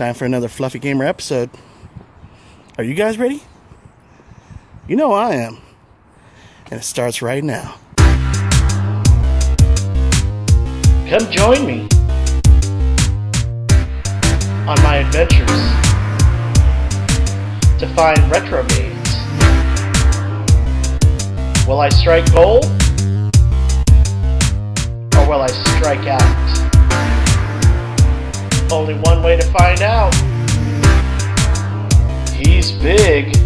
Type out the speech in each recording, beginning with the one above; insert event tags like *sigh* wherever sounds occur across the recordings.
Time for another Fluffy Gamer episode. Are you guys ready? You know I am. And it starts right now. Come join me on my adventures to find retro games. Will I strike gold? Or will I strike out? Only one way to find out. He's big.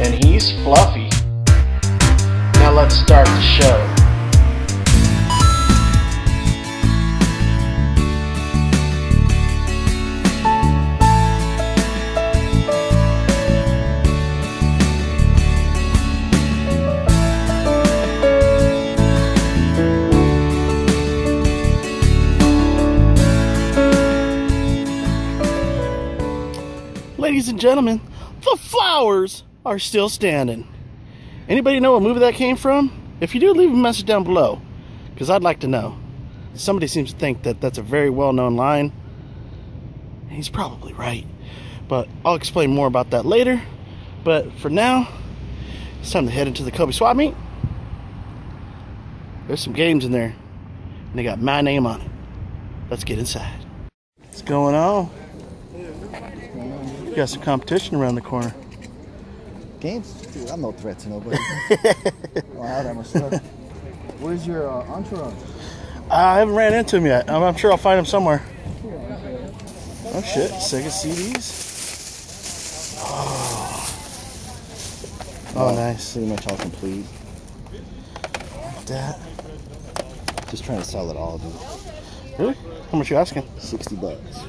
And he's fluffy. Now let's start the show. And gentlemen, the flowers are still standing. Anybody know what movie that came from? If you do, leave a message down below, because I'd like to know. Somebody seems to think that that's a very well-known line. He's probably right, but I'll explain more about that later. But for now, it's time to head into the Kobey Swap Meet. There's some games in there, and they got my name on it. Let's get inside. What's going on? You got some competition around the corner. Games? Dude, I'm no threat to nobody. *laughs* I don't that much stuff. Where's your uh, entourage? I haven't ran into him yet. I'm, I'm sure I'll find him somewhere. Oh shit, Sega CDs. Oh, oh nice. Pretty much all complete. That. Just trying to sell it all, dude. Really? How much you asking? 60 bucks.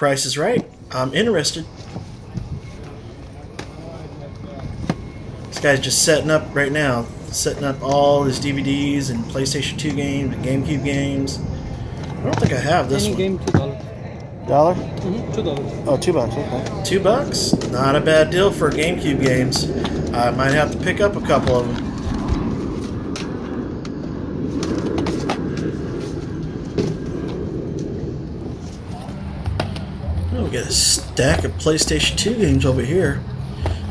Price is right, I'm interested. This guy's just setting up right now, setting up all his DVDs and PlayStation 2 games and GameCube games. I don't think I have this Any one. game two dollars. Dollar? Mm-hmm. Two dollars. Oh, two bucks. Okay. Two bucks? Not a bad deal for GameCube games. I might have to pick up a couple of them. Oh, we got a stack of PlayStation 2 games over here.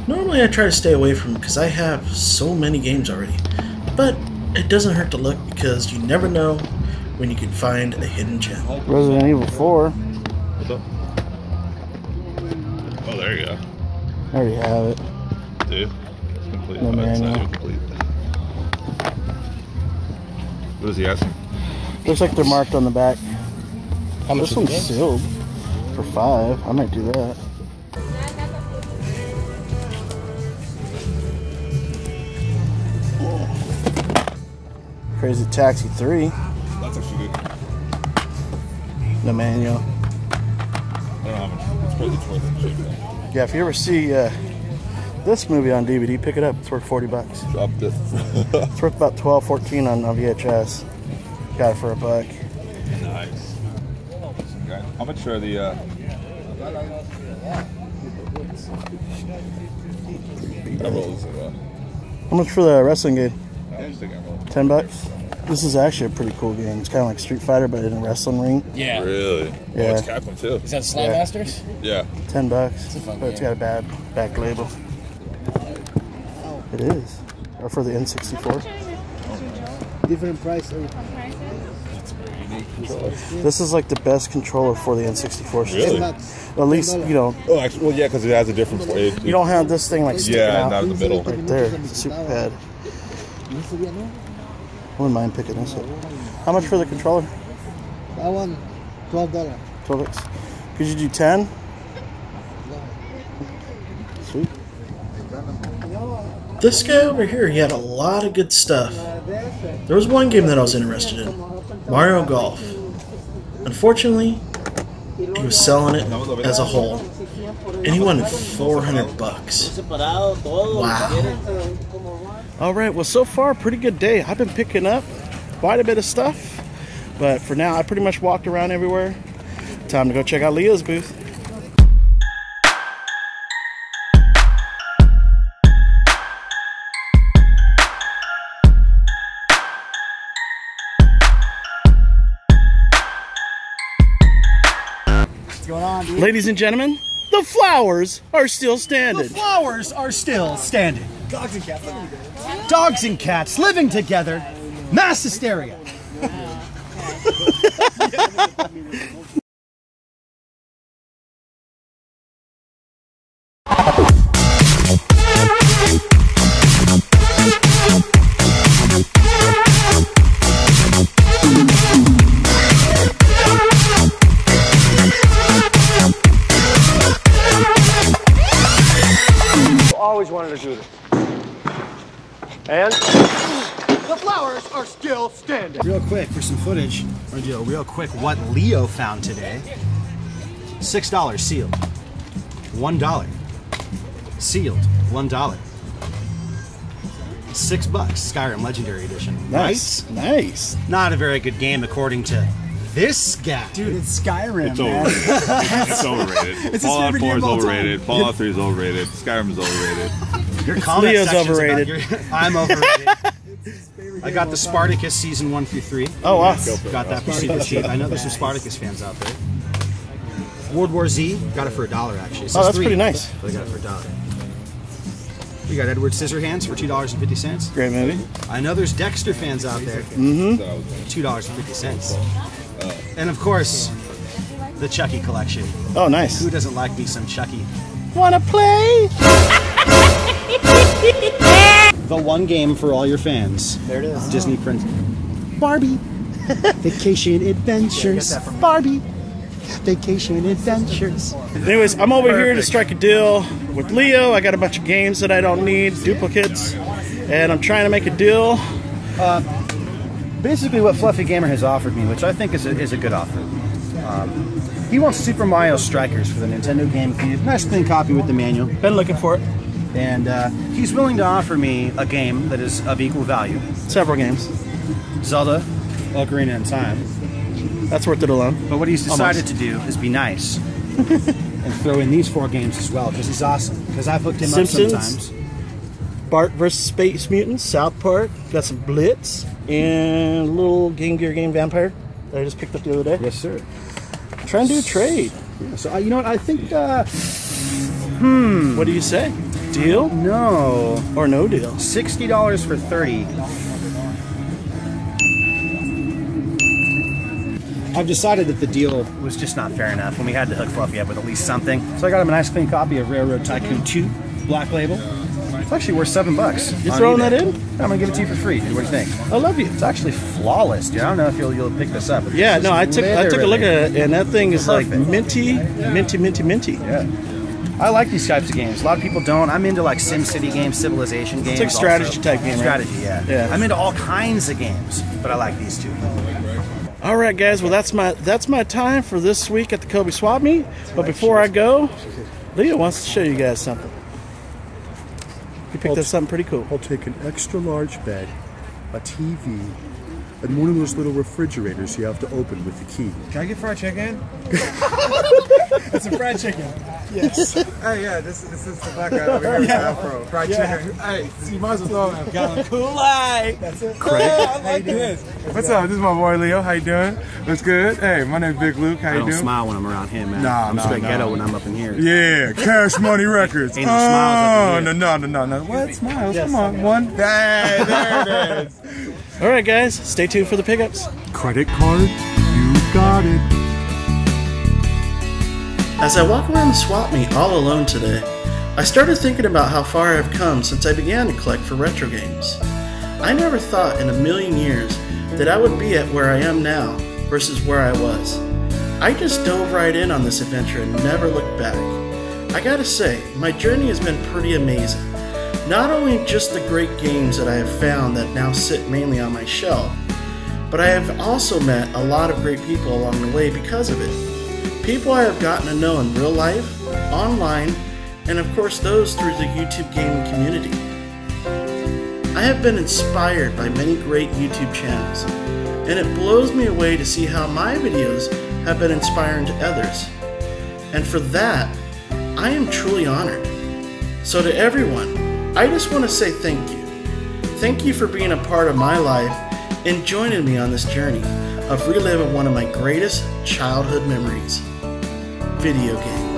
Normally I try to stay away from because I have so many games already. But it doesn't hurt to look because you never know when you can find a hidden gem. Resident Evil 4. What's up? Oh, there you go. I already have it. Dude, it's complete. No it's not even complete. What is he asking? Looks like they're marked on the back. How much This one's sealed for five. I might do that. Crazy Taxi 3, That's actually good. the manual. I don't know how much. It's probably it's worth Yeah, if you ever see uh, this movie on DVD, pick it up. It's worth 40 bucks. Dropped it. It's worth about 12, 14 on, on VHS. Got it for a buck. nice. Okay. How much are the? Uh... Emeralds are, uh, How much for the wrestling game? I just think emerald. 10 bucks? This is actually a pretty cool game. It's kind of like Street Fighter, but in a wrestling ring. Yeah. Really? Yeah. Oh, it's Capcom too. Is that Slam Yeah. Masters? Yeah. 10 bucks. a fun but it's got a bad back label. It is. Or for the N64. Different price. Every- This is like the best controller for the N64 system. Really? At least, you know, Oh, actually, well, yeah, because it has a different. It, you don't have this thing like sticking Yeah, out not in the middle. right there. It's a super pad. I wouldn't mind picking this up. How much for the controller? That one, twelve dollar. 12 bucks. Could you do 10? Sweet. This guy over here, he had a lot of good stuff. There was one game that I was interested in Mario Golf. Unfortunately, he was selling it as a whole, and he wanted 400 bucks. Wow. All right, well, so far, pretty good day. I've been picking up quite a bit of stuff, but for now, I pretty much walked around everywhere. Time to go check out Leo's booth. Going on, dude? Ladies and gentlemen, the flowers are still standing. Flowers are still standing. Dogs and cats living together. Dogs and cats living together. Mass hysteria. *laughs* And The flowers are still standing. Real quick for some footage, or do real quick what Leo found today. Six dollars sealed. One dollar. Sealed. One dollar. Six bucks. Skyrim Legendary Edition. Nice, nice. Not a very good game according to this guy. Dude, it's Skyrim, It's man. overrated. *laughs* it's overrated. It's Fallout 4 is all overrated. Fallout 3 is overrated. Skyrim is overrated. *laughs* Your comment Leo's section's about overrated. your- I'm overrated. *laughs* I got the Spartacus season one through three. Oh, wow. Got that for super cheap. I know there's some Spartacus fans out there. World War Z, got it for a dollar actually. It Oh, that's three, pretty nice. But I got it for a dollar. We got Edward Scissorhands for two dollars and fifty cents. Great movie. I know there's Dexter fans out there. Mm-hmm. Two dollars and fifty cents. And of course, the Chucky collection. Oh, nice. Who doesn't like me some Chucky? Wanna play? The one game for all your fans. There it is. Disney uh-huh. Prince. Barbie. *laughs* Vacation Adventures. Barbie. Vacation Adventures. Anyways, I'm over here to strike a deal with Leo. I got a bunch of games that I don't need, duplicates, and I'm trying to make a deal. Uh, Basically, what Fluffy Gamer has offered me, which I think is a, is a good offer. Um, he wants Super Mario Strikers for the Nintendo GameCube. Nice clean copy with the manual. Been looking for it. And uh, he's willing to offer me a game that is of equal value Several games. Zelda, Ocarina in Time. That's worth it alone. But what he's decided Almost. to do is be nice *laughs* and throw in these four games as well because he's awesome. Because I've hooked him Simpsons. up sometimes. Bart versus Space Mutants, South Park, got some Blitz, and a little Game Gear Game Vampire that I just picked up the other day. Yes, sir. Trying to do a trade. Yeah, so uh, you know what? I think uh, What do you say? Deal no, or no deal? sixty dollars for thirty. I've decided that the deal was just not fair enough, and we had to hook Fluffy up with at least something. So I got him a nice clean copy of Railroad Tycoon 2, Black Label. It's actually worth seven bucks. You on throwing eBay. that in? I'm gonna give it to you for free, dude. What do you think? I love you. It's actually flawless, dude. I don't know if you'll you'll pick this up. Yeah, It's no, I took I took a look at it, and that thing is like minty, minty, minty, minty. Yeah. I like these types of games. A lot of people don't. I'm into like Sim City games, Civilization games. like strategy also. type game, right? Strategy, yeah. Yeah. I'm into all kinds of games, but I like these two. All right, guys. Well, that's my that's my time for this week at the Kobey Swap Meet. But before I go, Leo wants to show you guys something. He picked up something pretty cool. I'll take an extra large bed, a TV, and one of those little refrigerators you have to open with the key. can I get fried chicken? *laughs* That's a fried chicken. Yes. hey, yeah, this, this is the black guy over here with the afro. Fried chicken. Hey, you might as well throw a gallon of Kool-Aid. That's it. How you doing? What's up? This is my boy Leo. How you doing? What's good? Hey, my name's Big Luke. How I you don't doing? smile when I'm around him, man. Nah, I'm nah, straight nah. ghetto when I'm up in here. Yeah, Cash Money Records. *laughs* Ain't no smiles oh, up no, in no, no, no, no. What smiles? Come on, one. Hey, there it *laughs* is. All right, guys. Stay tuned for the pickups. Credit card, you got it. As I walk around the swap meet all alone today, I started thinking about how far I've come since I began to collect for retro games. I never thought in a million years that I would be at where I am now versus where I was. I just dove right in on this adventure and never looked back. I gotta say, my journey has been pretty amazing. Not only just the great games that I have found that now sit mainly on my shelf, but I have also met a lot of great people along the way because of it. People I have gotten to know in real life, online, and of course those through the YouTube gaming community. I have been inspired by many great YouTube channels, and it blows me away to see how my videos have been inspiring to others. And for that, I am truly honored. So, to everyone, I just want to say thank you. Thank you for being a part of my life and joining me on this journey of reliving one of my greatest childhood memories video games.